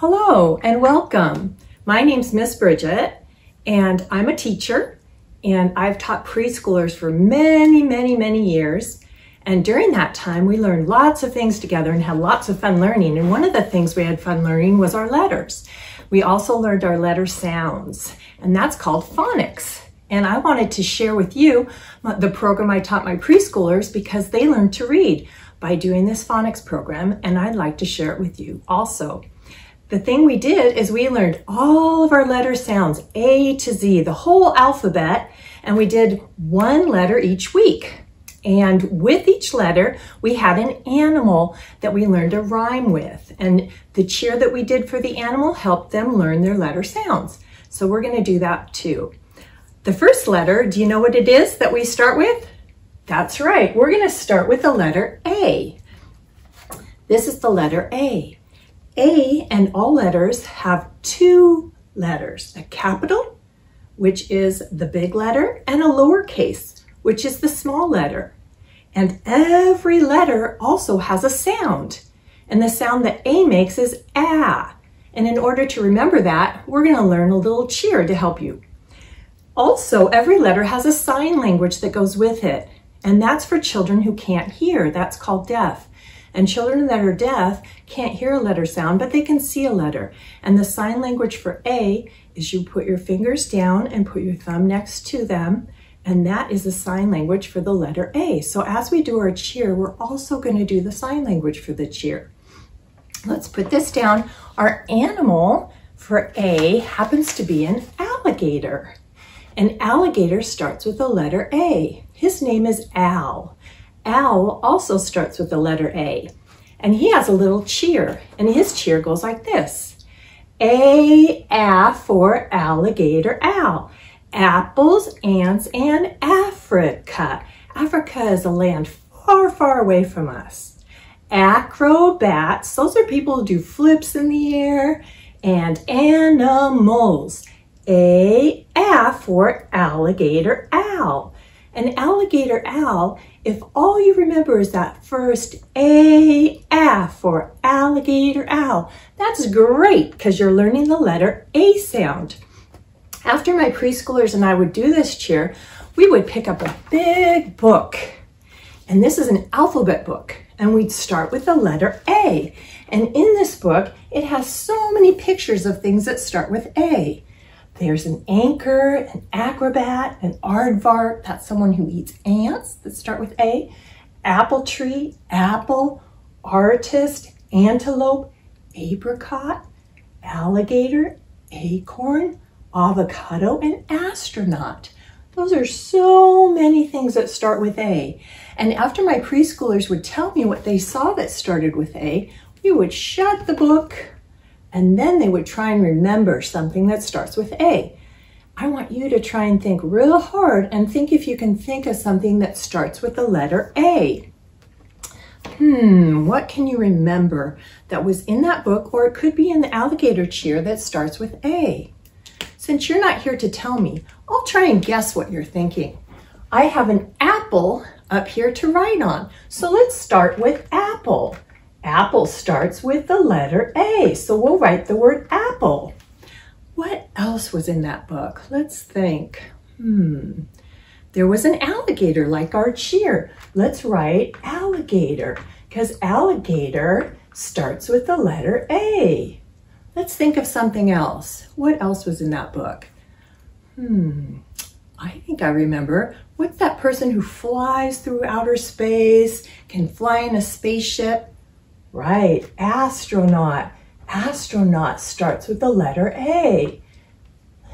Hello and welcome. My name's Miss Bridget and I'm a teacher and I've taught preschoolers for many, many, many years. And during that time, we learned lots of things together and had lots of fun learning. And one of the things we had fun learning was our letters. We also learned our letter sounds, and that's called phonics. And I wanted to share with you the program I taught my preschoolers because they learned to read by doing this phonics program, and I'd like to share it with you also. The thing we did is we learned all of our letter sounds, A to Z, the whole alphabet, and we did one letter each week. And with each letter, we had an animal that we learned a rhyme with. And the cheer that we did for the animal helped them learn their letter sounds. So we're going to do that too. The first letter, do you know what it is that we start with? That's right. We're going to start with the letter A. This is the letter A. A and all letters have two letters, a capital, which is the big letter, and a lowercase, which is the small letter. And every letter also has a sound. And the sound that A makes is ah. And in order to remember that, we're going to learn a little cheer to help you. Also, every letter has a sign language that goes with it. And that's for children who can't hear. That's called deaf. And children that are deaf can't hear a letter sound, but they can see a letter. And the sign language for A is you put your fingers down and put your thumb next to them. And that is the sign language for the letter A. So as we do our cheer, we're also going to do the sign language for the cheer. Let's put this down. Our animal for A happens to be an alligator. An alligator starts with the letter A. His name is Al. Al also starts with the letter A. And he has a little cheer, and his cheer goes like this. A, A for alligator Al. Apples, ants, and Africa. Africa is a land far, far away from us. Acrobats, those are people who do flips in the air. And animals. A, A for alligator Al. An alligator Al if all you remember is that first A, F for alligator Al, that's great because you're learning the letter A sound. After my preschoolers and I would do this cheer, we would pick up a big book. And this is an alphabet book. And we'd start with the letter A. And in this book, it has so many pictures of things that start with A. There's an anchor, an acrobat, an aardvark, that's someone who eats ants that start with A, apple tree, apple, artist, antelope, apricot, alligator, acorn, avocado, and astronaut. Those are so many things that start with A. And after my preschoolers would tell me what they saw that started with A, we would shut the book, and then they would try and remember something that starts with A. I want you to try and think real hard and think if you can think of something that starts with the letter A. Hmm, what can you remember that was in that book or it could be in the alligator cheer that starts with A? Since you're not here to tell me, I'll try and guess what you're thinking. I have an apple up here to write on, so let's start with apple. Apple starts with the letter A, so we'll write the word apple. What else was in that book? Let's think. Hmm. There was an alligator like our cheer. Let's write alligator because alligator starts with the letter A. Let's think of something else. What else was in that book? Hmm. I think I remember. What's that person who flies through outer space, can fly in a spaceship? Right, astronaut. Astronaut starts with the letter A.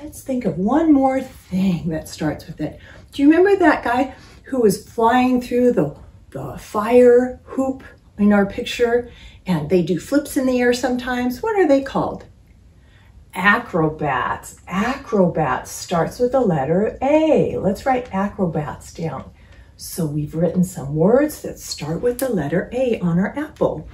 Let's think of one more thing that starts with it. Do you remember that guy who was flying through the, the fire hoop in our picture? And they do flips in the air sometimes. What are they called? Acrobats. Acrobats starts with the letter A. Let's write acrobats down. So we've written some words that start with the letter A on our apple.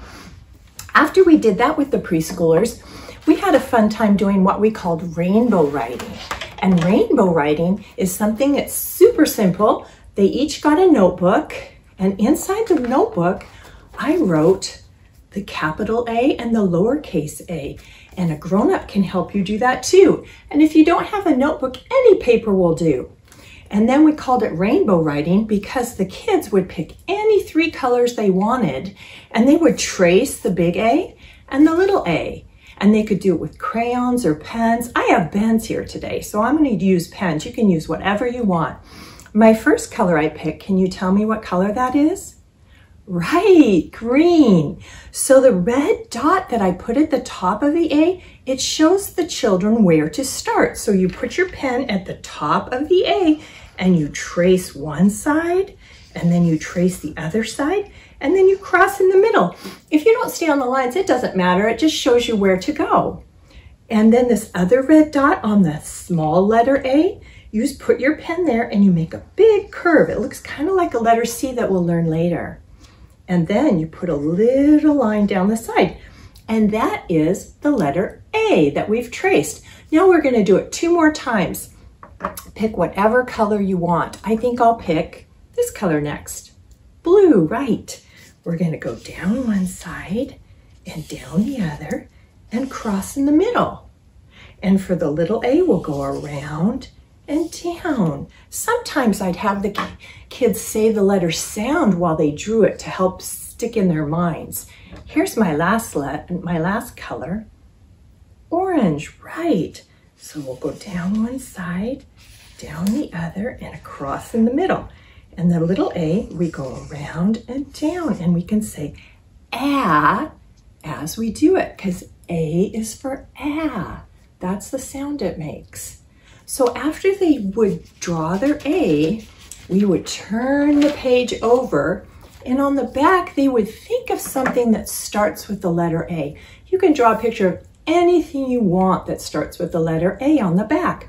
After we did that with the preschoolers, we had a fun time doing what we called rainbow writing. And rainbow writing is something that's super simple. They each got a notebook, and inside the notebook, I wrote the capital A and the lowercase a. And a grown-up can help you do that too. And if you don't have a notebook, any paper will do. And then we called it rainbow writing because the kids would pick any three colors they wanted and they would trace the big A and the little a. And they could do it with crayons or pens. I have pens here today, so I'm going to use pens. You can use whatever you want. My first color I picked, can you tell me what color that is? Right, green. So the red dot that I put at the top of the A, it shows the children where to start. So you put your pen at the top of the A and you trace one side and then you trace the other side and then you cross in the middle. If you don't stay on the lines, it doesn't matter. It just shows you where to go. And then this other red dot on the small letter A, you just put your pen there and you make a big curve. It looks kind of like a letter C that we'll learn later. And then you put a little line down the side. And that is the letter A that we've traced. Now we're gonna do it two more times. Pick whatever color you want. I think I'll pick this color next. Blue, right. We're gonna go down one side and down the other and cross in the middle. And for the little A, we'll go around and down. Sometimes I'd have the kids say the letter sound while they drew it to help stick in their minds. Here's my last let my last color. Orange, right. So we'll go down one side, down the other, and across in the middle. And the little a, we go around and down, and we can say ah as we do it, because A is for ah. That's the sound it makes. So after they would draw their A, we would turn the page over and on the back, they would think of something that starts with the letter A. You can draw a picture of anything you want that starts with the letter A on the back.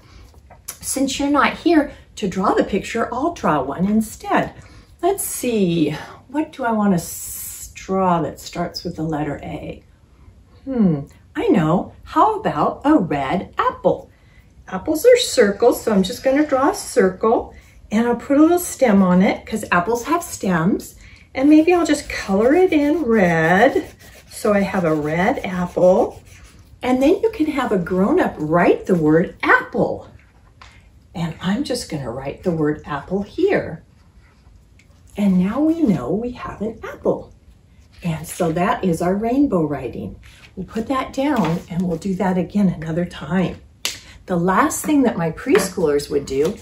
Since you're not here to draw the picture, I'll draw one instead. Let's see, what do I want to draw that starts with the letter A? Hmm, I know. How about a red apple? Apples are circles, so I'm just going to draw a circle and I'll put a little stem on it because apples have stems. And maybe I'll just color it in red. So I have a red apple. And then you can have a grown-up write the word apple. And I'm just gonna write the word apple here. And now we know we have an apple. And so that is our rainbow writing. We'll put that down and we'll do that again another time. The last thing that my preschoolers would do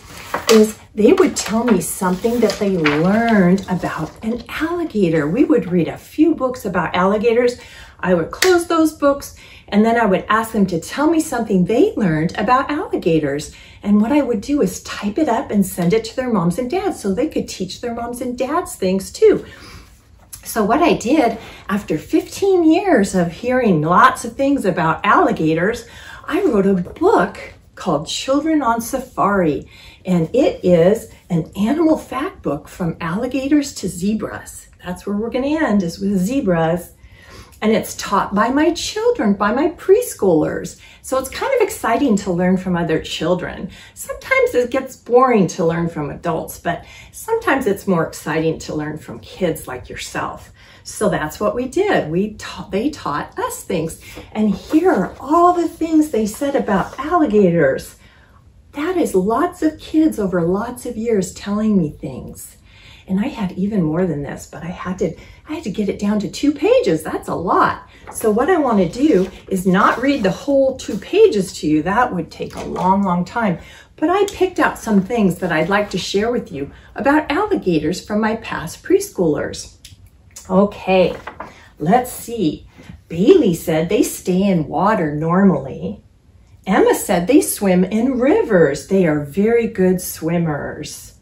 is they would tell me something that they learned about an alligator. We would read a few books about alligators. I would close those books and then I would ask them to tell me something they learned about alligators. And what I would do is type it up and send it to their moms and dads so they could teach their moms and dads things too. So what I did after 15 years of hearing lots of things about alligators, I wrote a book called Children on Safari. And it is an animal fact book from alligators to zebras. That's where we're going to end is with zebras. And it's taught by my children, by my preschoolers. So it's kind of exciting to learn from other children. Sometimes it gets boring to learn from adults, but sometimes it's more exciting to learn from kids like yourself. So that's what we did. We taught, they taught us things. And here are all the things they said about alligators. That is lots of kids over lots of years telling me things. And I had even more than this, but I had to I had to get it down to two pages. That's a lot. So what I want to do is not read the whole two pages to you. That would take a long, long time. But I picked out some things that I'd like to share with you about alligators from my past preschoolers. Okay, let's see. Bailey said they stay in water normally. Emma said they swim in rivers. They are very good swimmers.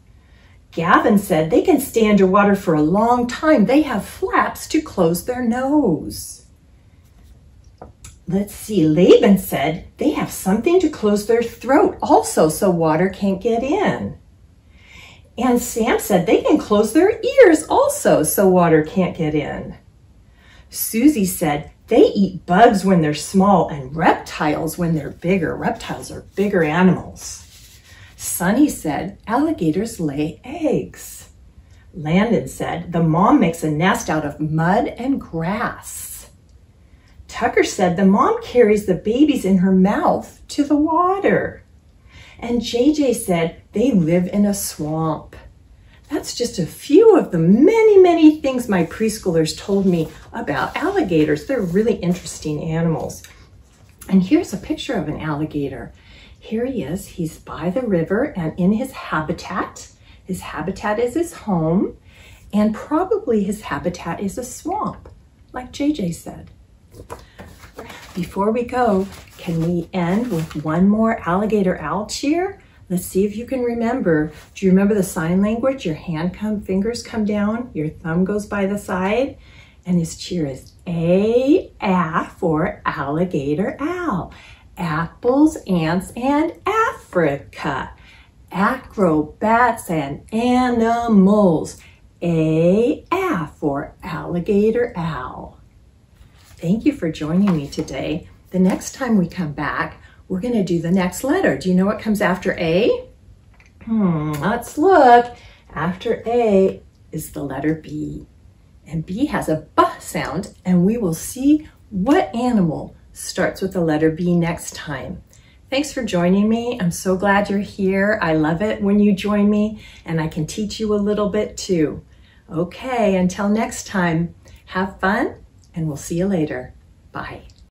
Gavin said they can stay underwater for a long time. They have flaps to close their nose. Let's see, Laban said they have something to close their throat also so water can't get in. And Sam said they can close their ears also so water can't get in. Susie said they eat bugs when they're small and reptiles when they're bigger. Reptiles are bigger animals. Sunny said alligators lay eggs. Landon said the mom makes a nest out of mud and grass. Tucker said the mom carries the babies in her mouth to the water. And JJ said they live in a swamp. That's just a few of the many, many things my preschoolers told me about alligators. They're really interesting animals. And here's a picture of an alligator. Here he is. He's by the river and in his habitat. His habitat is his home, and probably his habitat is a swamp, like JJ said. Before we go, can we end with one more alligator Al cheer? Let's see if you can remember. Do you remember the sign language? Your hand come, fingers come down, your thumb goes by the side, and his cheer is A, A for alligator Al. Apples, ants, and Africa. Acrobats and animals. A, A for alligator Al. Thank you for joining me today. The next time we come back, we're going to do the next letter. Do you know what comes after A? Hmm, let's look. After A is the letter B. And B has a B sound, and we will see what animal starts with the letter B next time. Thanks for joining me. I'm so glad you're here. I love it when you join me, and I can teach you a little bit too. Okay, until next time, have fun, and we'll see you later. Bye.